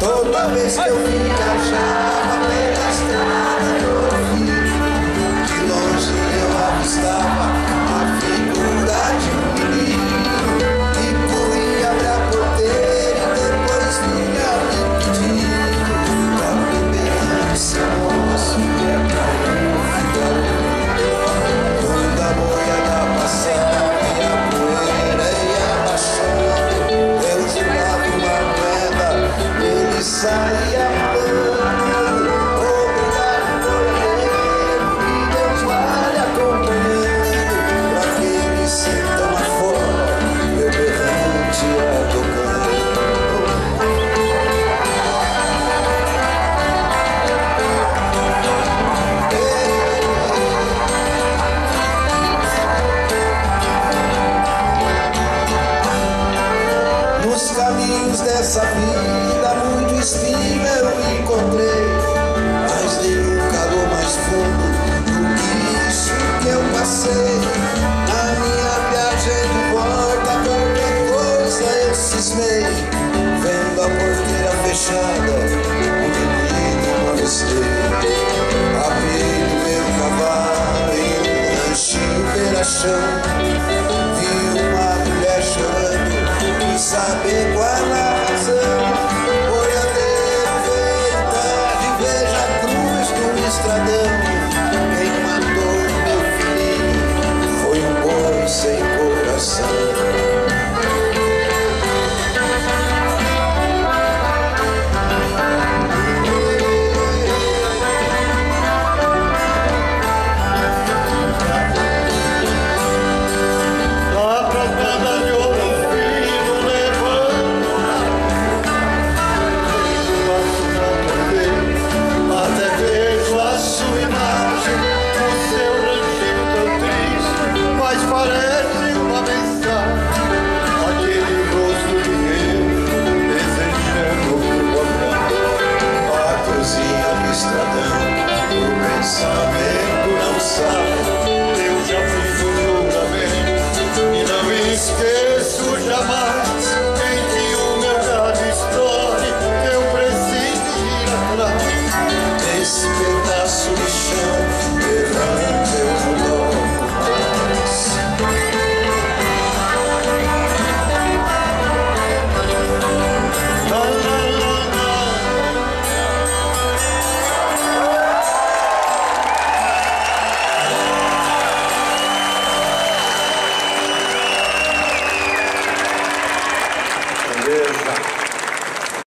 Toda vez que eu me achar caminhos dessa vida muito espinho eu encontrei. suja a mão.